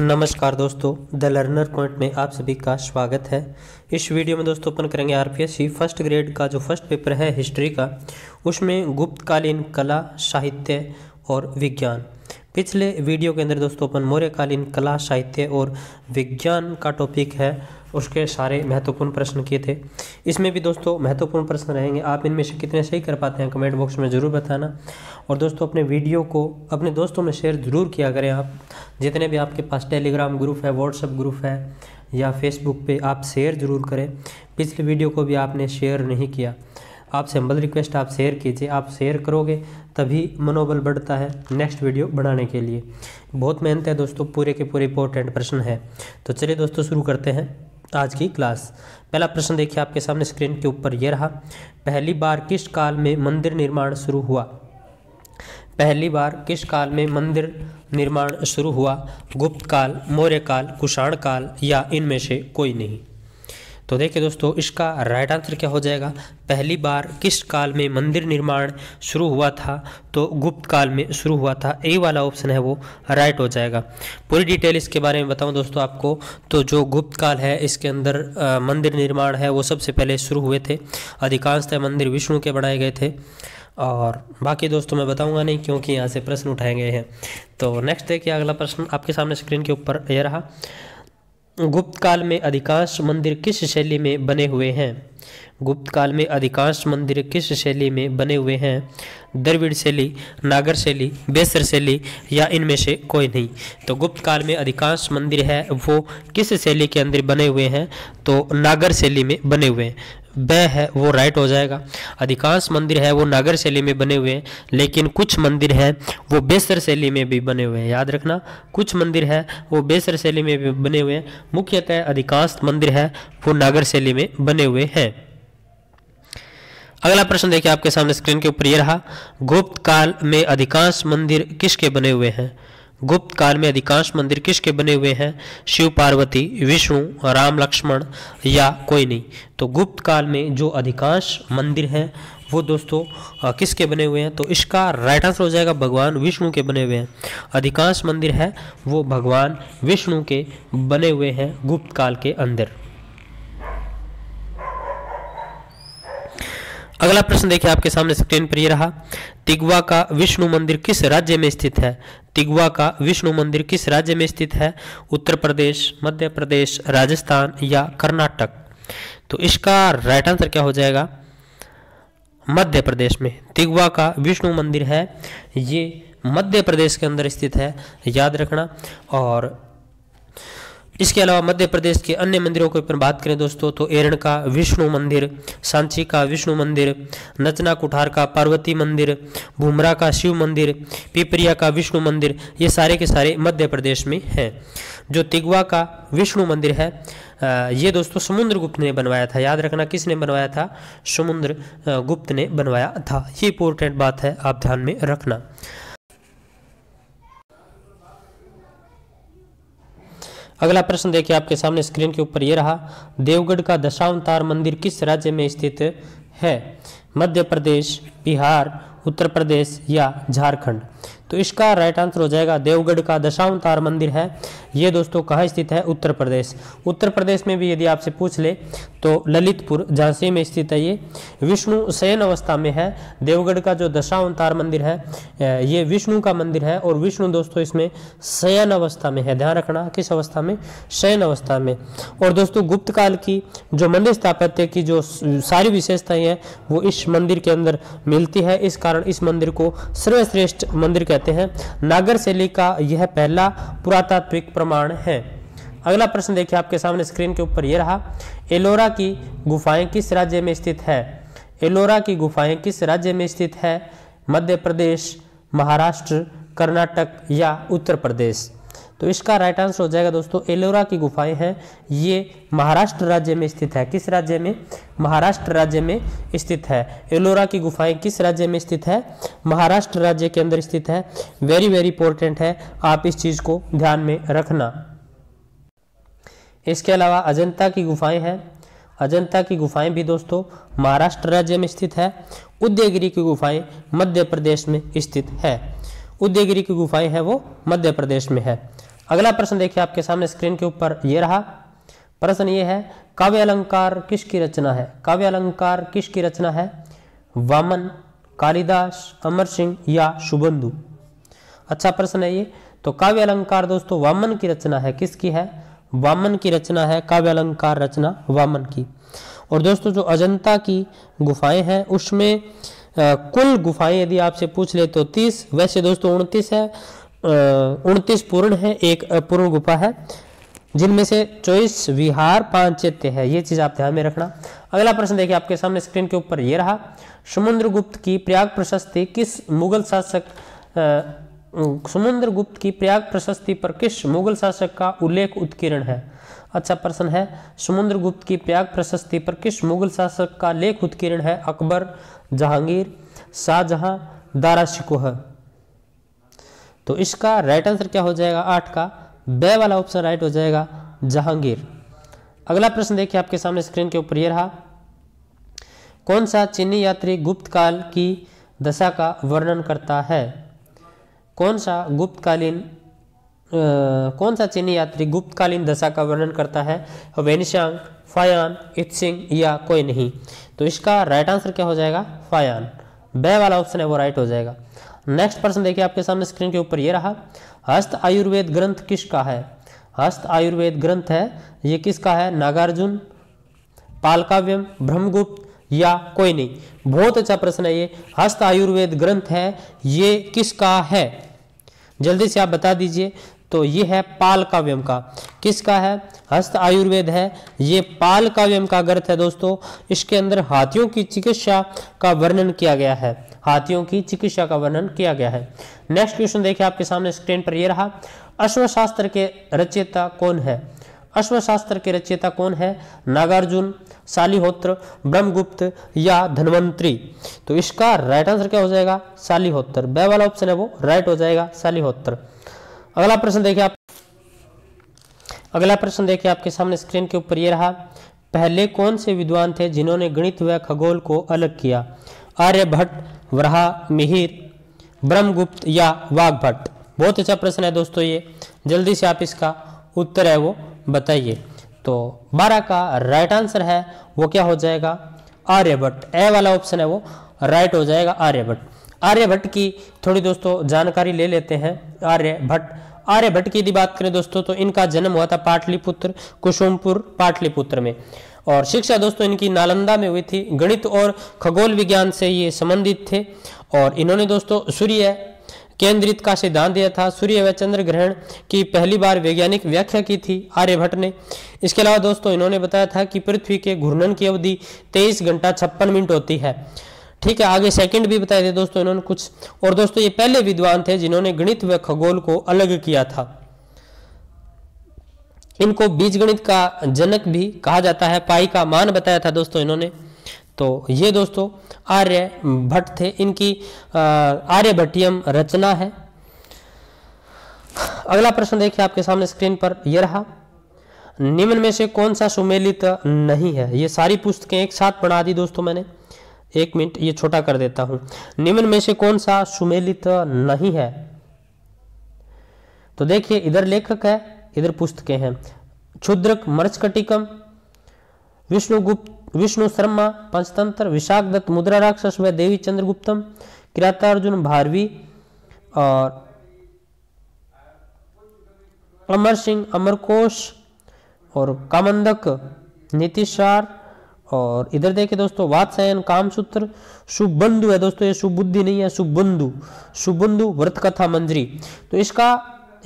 नमस्कार दोस्तों, the learner point में आप सभी का स्वागत है। इस वीडियो में दोस्तों अपन करेंगे आरपीएससी, फ़र्स्ट ग्रेड का जो फ़र्स्ट पेपर है हिस्ट्री का, उसमें गुप्तकालीन कला, साहित्य और विज्ञान। पिछले वीडियो के अंदर दोस्तों, अपन मौर्यकालीन कला, साहित्य और विज्ञान का टॉपिक है। उसके सारे महत्वपूर्ण प्रश्न किए थे। इसमें भी दोस्तों महत्वपूर्ण प्रश्न रहेंगे। आप इनमें से कितने सही कर पाते हैं कमेंट बॉक्स में ज़रूर बताना। और दोस्तों, अपने वीडियो को अपने दोस्तों में शेयर ज़रूर किया करें आप। जितने भी आपके पास टेलीग्राम ग्रुप है व्हाट्सअप ग्रुप है, या फेसबुक पे आप शेयर ज़रूर करें। पिछले वीडियो को भी आपने शेयर नहीं किया। आपसे हम्बल रिक्वेस्ट आप शेयर कीजिए। आप शेयर करोगे तभी मनोबल बढ़ता है नेक्स्ट वीडियो बनाने के लिए। बहुत मेहनत है दोस्तों, पूरे के पूरे इंपॉर्टेंट प्रश्न है। तो चलिए दोस्तों, शुरू करते हैं आज की क्लास पहला प्रश्न देखिए, आपके सामने स्क्रीन के ऊपर ये रहा। पहली बार किस काल में मंदिर निर्माण शुरू हुआ? पहली बार किस काल में मंदिर निर्माण शुरू हुआ? गुप्त काल, मौर्य काल, कुषाण काल, या इनमें से कोई नहीं। तो देखिए दोस्तों, इसका राइट आंसर क्या हो जाएगा? पहली बार किस काल में मंदिर निर्माण शुरू हुआ था? तो गुप्त काल में शुरू हुआ था। ए वाला ऑप्शन है वो राइट हो जाएगा। पूरी डिटेल इसके बारे में बताऊँ दोस्तों आपको। तो जो गुप्त काल है, इसके अंदर मंदिर निर्माण है, वो सबसे पहले शुरू हुए थे। अधिकांशतः मंदिर विष्णु के बनाए गए थे। और बाकी दोस्तों मैं बताऊँगा नहीं, क्योंकि यहाँ से प्रश्न उठाए गए हैं। तो नेक्स्ट देखिए अगला प्रश्न आपके सामने स्क्रीन के ऊपर यह रहा। गुप्त काल में अधिकांश मंदिर किस शैली में बने हुए हैं? गुप्त काल में अधिकांश मंदिर किस शैली में बने हुए हैं? द्रविड़ शैली, नागर शैली, बेसर शैली या इनमें से कोई नहीं। तो गुप्त काल में अधिकांश मंदिर है, वो किस शैली के अंदर बने हुए हैं? तो नागर शैली में बने हुए हैं। ब है, वो राइट हो जाएगा। अधिकांश मंदिर है, वो नागर शैली में बने हुए हैं, लेकिन कुछ मंदिर है, वो बेसर शैली में भी बने हुए हैं। याद रखना, कुछ मंदिर है, वो बेसर शैली में भी बने हुए हैं। मुख्यतः अधिकांश मंदिर है, वो नागर शैली में बने हुए हैं। अगला प्रश्न देखिए, आपके सामने स्क्रीन के ऊपर ये रहा गुप्त काल में अधिकांश मंदिर किसके बने हुए हैं? गुप्त काल में अधिकांश मंदिर किसके बने हुए हैं? शिव, पार्वती, विष्णु, राम, लक्ष्मण या कोई नहीं। तो गुप्त काल में जो अधिकांश मंदिर हैं, वो दोस्तों किसके बने हुए हैं? तो इसका राइट आंसर हो जाएगा भगवान विष्णु के बने हुए हैं। अधिकांश मंदिर है, वो भगवान विष्णु के बने हुए हैं गुप्त काल के अंदर। अगला प्रश्न देखिए, आपके सामने स्क्रीन पर ये रहा। तिगवा का विष्णु मंदिर किस राज्य में स्थित है? तिगवा का विष्णु मंदिर किस राज्य में स्थित है? उत्तर प्रदेश, मध्य प्रदेश, राजस्थान या कर्नाटक? तो इसका राइट आंसर क्या हो जाएगा? मध्य प्रदेश में। तिगवा का विष्णु मंदिर है, ये मध्य प्रदेश के अंदर स्थित है, याद रखना। और इसके अलावा मध्य प्रदेश के अन्य मंदिरों की अपन बात करें दोस्तों तो एरण का विष्णु मंदिर, सांची का विष्णु मंदिर, नचना कुठार का पार्वती मंदिर, भूमरा का शिव मंदिर, पिपरिया का विष्णु मंदिर, ये सारे के सारे मध्य प्रदेश में हैं। जो तिगवा का विष्णु मंदिर है ये दोस्तों समुद्र गुप्त ने बनवाया था। याद रखना किसने बनवाया था? समुद्र गुप्त ने बनवाया था। ये इंपॉर्टेंट बात है, आप ध्यान में रखना। अगला प्रश्न देखिए आपके सामने स्क्रीन के ऊपर ये रहा, देवगढ़ का दशावतार मंदिर किस राज्य में स्थित है? मध्य प्रदेश, बिहार, उत्तर प्रदेश या झारखंड? तो इसका राइट आंसर हो जाएगा देवगढ़ का दशावतार मंदिर है। ये दोस्तों कहाँ स्थित है? उत्तर प्रदेश। उत्तर प्रदेश में भी यदि आपसे पूछ ले तो ललितपुर, झांसी में स्थित है ये। विष्णु शयन अवस्था में है। देवगढ़ का जो दशावतार मंदिर है ये विष्णु का मंदिर है और विष्णु दोस्तों इसमें शयन अवस्था में है। ध्यान रखना, किस अवस्था में? शयन अवस्था में। और दोस्तों गुप्त काल की जो मंदिर स्थापत्य की जो सारी विशेषताएँ हैं, वो इस मंदिर के अंदर मिलती है। इस कारण इस मंदिर को सर्वश्रेष्ठ मंदिर कहते हैं, नागर शैली का यह पहला पुरातात्विक प्रमाण है। अगला प्रश्न देखिए आपके सामने स्क्रीन के ऊपर यह रहा, एलोरा की गुफाएँ किस राज्य में स्थित है? एलोरा की गुफाएँ किस राज्य में स्थित है? मध्य प्रदेश, महाराष्ट्र, कर्नाटक या उत्तर प्रदेश? तो इसका राइट आंसर हो जाएगा दोस्तों, एलोरा की गुफाएँ हैं। ये महाराष्ट्र राज्य में स्थित है। किस राज्य में? महाराष्ट्र राज्य में स्थित है। एलोरा की गुफाएँ किस राज्य में स्थित है? महाराष्ट्र राज्य के अंदर स्थित है। वेरी वेरी इंपॉर्टेंट है। आप इस चीज़ को ध्यान में रखना। इसके अलावा अजंता की गुफाएँ हैं। अजंता की गुफाएँ भी दोस्तों महाराष्ट्र राज्य में स्थित है। उदयगिरी की गुफाएँ मध्य प्रदेश में स्थित है। उदयगिरी की गुफाएँ हैं वो मध्य प्रदेश में है। अगला प्रश्न देखिए आपके सामने स्क्रीन के ऊपर ये रहा। प्रश्न ये है, काव्य अलंकार किसकी रचना है? काव्य अलंकार किसकी रचना है? वामन, कालिदास, अमर सिंह या शुभंदु? अच्छा प्रश्न है ये। तो काव्य अलंकार दोस्तों वामन की रचना है, किसकी है? वामन की रचना है, काव्य अलंकार रचना वामन की। और दोस्तों जो अजंता की गुफाएँ हैं, उसमें कुल गुफाएँ यदि आपसे पूछ ले तो तीस, वैसे दोस्तों उनतीस है। उनतीस पूर्ण है, एक पूर्ण गुफा है, जिनमें से चौबीस विहार पाँच चैत्य है। ये चीज़ आप ध्यान में रखना। अगला प्रश्न देखिए, आपके सामने स्क्रीन के ऊपर ये रहा, समुद्रगुप्त की प्रयाग प्रशस्ति किस मुगल शासक समुद्रगुप्त की प्रयाग प्रशस्ति पर किस मुगल शासक का उल्लेख उत्कीर्ण है? अच्छा प्रश्न है, समुद्रगुप्त की प्रयाग प्रशस्ति पर किस मुगल शासक का लेख उत्कीर्ण है? अकबर, जहांगीर, शाहजहां, दारा शिकोह। तो इसका राइट आंसर क्या हो जाएगा? आठ का। बे वाला ऑप्शन राइट हो जाएगा जहांगीर। अगला प्रश्न देखिए आपके सामने स्क्रीन के ऊपर ये रहा। कौन सा चीनी यात्री गुप्त काल की दशा का वर्णन करता है? कौन सा गुप्तकालीन कौन सा चीनी यात्री गुप्तकालीन दशा का वर्णन करता है? वेनिशांग फायान, इत्सिंग या कोई नहीं। तो इसका राइट आंसर क्या हो जाएगा? फायान। बे वाला ऑप्शन है, वो राइट हो जाएगा। नेक्स्ट प्रश्न देखिए आपके सामने स्क्रीन के ऊपर ये रहा। हस्त आयुर्वेद ग्रंथ किसका है? हस्त आयुर्वेद ग्रंथ है, ये किसका है? नागार्जुन, पालकाव्यम, ब्रह्मगुप्त या कोई नहीं। बहुत अच्छा प्रश्न है ये। हस्त आयुर्वेद ग्रंथ है, ये किसका है? जल्दी से आप बता दीजिए। तो ये है पाल काव्यम का। किसका है? हस्त आयुर्वेद है, ये पाल काव्यम का ग्रंथ है दोस्तों। इसके अंदर हाथियों की चिकित्सा का वर्णन किया गया है। हाथियों की चिकित्सा का वर्णन किया गया है। नेक्स्ट क्वेश्चन देखिए आपके सामने स्क्रीन पर यह रहा, अश्वशास्त्र के रचयिता कौन है? अश्वशास्त्र के रचयिता कौन है? नागार्जुन, शालिहोत्र, ब्रह्मगुप्त या धनवंतरी? तो इसका राइट आंसर क्या हो जाएगा? शालिहोत्र। बे वाला ऑप्शन है वो राइट हो जाएगा शालिहोत्र। अगला प्रश्न देखिए आप, अगला प्रश्न देखिए आपके सामने स्क्रीन के ऊपर ये रहा, पहले कौन से विद्वान थे जिन्होंने गणित व खगोल को अलग किया? आर्यभट्ट, वराह, मिहिर, ब्रह्मगुप्त या वाघभट्ट बहुत अच्छा प्रश्न है दोस्तों ये। जल्दी से आप इसका उत्तर है वो बताइए। तो बारह का राइट आंसर है, वो क्या हो जाएगा? आर्यभट्ट। ए वाला ऑप्शन है वो राइट हो जाएगा आर्यभट्ट। आर्यभट्ट की थोड़ी दोस्तों जानकारी ले लेते हैं। आर्यभट्ट आर्यभट्ट की यदि बात करें दोस्तों तो इनका जन्म हुआ था पाटलिपुत्र, कुसुमपुर, पाटलिपुत्र में। और शिक्षा दोस्तों इनकी नालंदा में हुई थी। गणित और खगोल विज्ञान से ये संबंधित थे। और इन्होंने दोस्तों सूर्य केंद्रित का सिद्धांत दिया था। सूर्य व चंद्र ग्रहण की पहली बार वैज्ञानिक व्याख्या की थी आर्यभट्ट ने। इसके अलावा दोस्तों इन्होंने बताया था कि पृथ्वी के घूर्णन की अवधि तेईस घंटा छप्पन मिनट होती है। ठीक है, आगे सेकंड भी बताए थे दोस्तों इन्होंने कुछ। और दोस्तों ये पहले विद्वान थे जिन्होंने गणित व खगोल को अलग किया था। इनको बीज गणित का जनक भी कहा जाता है, पाई का मान बताया था दोस्तों इन्होंने। तो ये दोस्तों आर्य भट्ट थे, इनकी आर्य भट्टियम रचना है। अगला प्रश्न देखिए आपके सामने स्क्रीन पर यह रहा, निम्न में से कौन सा सुमेलित नहीं है? ये सारी पुस्तकें एक साथ पढ़ा दी दोस्तों मैंने। एक मिनट, ये छोटा कर देता हूँ। निम्न में से कौन सा सुमेलित नहीं है? तो देखिए, इधर लेखक है, इधर पुस्तकें हैं। क्षुद्रक मर्चकटिकम। विष्णुगुप्त विष्णु शर्मा पंचतंत्र, विशाख दत्त, मुद्रा राक्षस व देवी चंद्रगुप्तम किरातार्जुन भारवी और अमर सिंह, अमरकोश और कामंदक नीतिशार और इधर देखे दोस्तों, वात्सायन, कामसूत्र शुभबंधु है दोस्तों, ये शुभबुद्धि नहीं है शुभबंधु शुभबंधु व्रत कथा मंजरी। तो इसका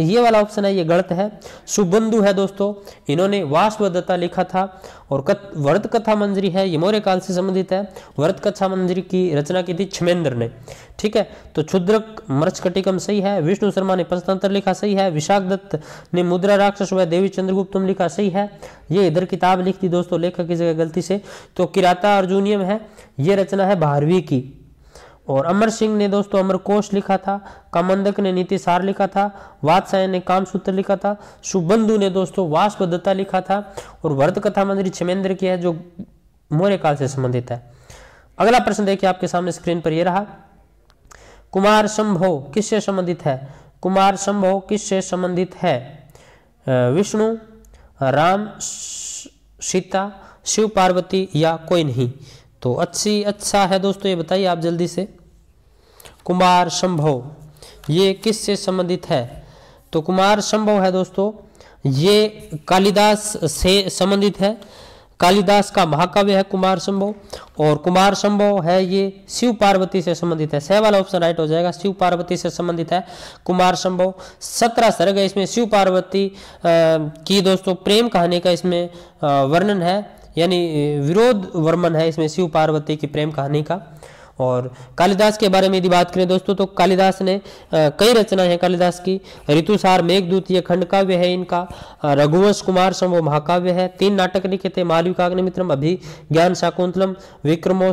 ये वाला ऑप्शन है ये गलत है। सुबंधु है दोस्तों इन्होंने वाष्पदत्ता लिखा था और कत, वर्त कथा मंजरी है ये मौर्य काल से संबंधित है। वर्त कथा मंजरी की रचना की थी छमेंद्र ने ठीक है? तो क्षुद्रक मर्चकटिकम सही है विष्णु शर्मा ने पंचतंत्र लिखा सही है विशाख दत्त ने मुद्रा राक्षस व देवी चंद्रगुप्तम लिखा सही है। ये इधर किताब लिख दी दोस्तों लेखक की जगह गलती से। तो किराता अर्जुनियम है ये रचना है बारहवीं की। और अमर सिंह ने दोस्तों अमर कोश लिखा था, कामंदक ने नीति सार लिखा था वात्सायन ने कामसूत्र लिखा था सुबंधु ने दोस्तों वाष्पदत्ता लिखा था और वर्त कथा मंदिर छमेंद्र की है जो मौर्य काल से संबंधित है। अगला प्रश्न देखिए आपके सामने स्क्रीन पर यह रहा। कुमार संभव किससे संबंधित है? कुमार संभव किससे संबंधित है? विष्णु, राम सीता, शिव, पार्वती या कोई नहीं। तो अच्छी अच्छा है दोस्तों, ये बताइए आप जल्दी से। कुमार संभव, ये किस से संबंधित है? तो कुमार संभव है दोस्तों, ये कालिदास से संबंधित है। कालिदास का महाकाव्य है कुमार संभव, और कुमार संभव है ये शिव पार्वती से संबंधित है। सह वाला ऑप्शन राइट हो जाएगा, शिव पार्वती से संबंधित है कुमार संभव। सत्रह सर्ग इसमें, शिव पार्वती की दोस्तों प्रेम कहानी का इसमें वर्णन है। यानी विरोध वर्मन है इसमें शिव पार्वती की प्रेम कहानी का। और कालिदास के बारे में यदि बात करें दोस्तों तो कालिदास ने कई रचनाएँ हैं कालिदास की। ऋतुसार मेघदूत ये खंड काव्य है इनका रघुवंश कुमार समूह महाकाव्य है। तीन नाटक लिखे थे मालविकाग्निमित्रम अभी ज्ञान शाकुंतलम विक्रमो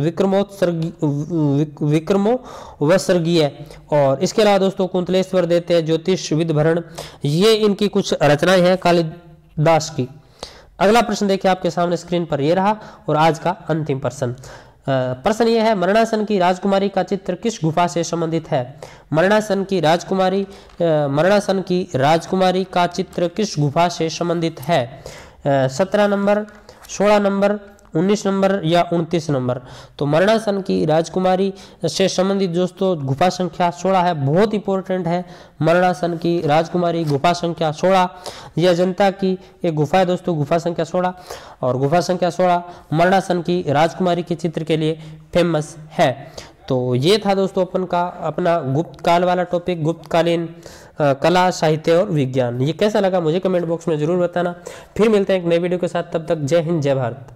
विक्रमोत्सर्गी विक्रमो वसर्गीय और इसके अलावा दोस्तों, कुंतलेश्वर देते हैं, ज्योतिष विधभरण ये इनकी कुछ रचनाएँ हैं कालिदास की। अगला प्रश्न देखिए आपके सामने स्क्रीन पर यह रहा और आज का अंतिम प्रश्न। प्रश्न यह है, मरणासन की राजकुमारी का चित्र किस गुफा से संबंधित है? मरणासन की राजकुमारी मरणासन की राजकुमारी का चित्र किस गुफा से संबंधित है? सत्रह नंबर, सोलह नंबर उन्नीस नंबर या उनतीस नंबर। तो मरणासन की राजकुमारी से संबंधित दोस्तों, गुफा संख्या सोलह है, बहुत इंपॉर्टेंट है। मरणासन की राजकुमारी गुफा संख्या सोलह यह जनता की एक गुफा है दोस्तों, गुफा संख्या सोलह। और गुफा संख्या सोलह मरणासन की राजकुमारी के चित्र के लिए फ़ेमस है। तो ये था दोस्तों अपन का, अपना गुप्त काल वाला टॉपिक गुप्तकालीन कला, साहित्य और विज्ञान। ये कैसा लगा मुझे कमेंट बॉक्स में ज़रूर बताना। फिर मिलते हैं एक नए वीडियो के साथ, तब तक जय हिंद, जय भारत।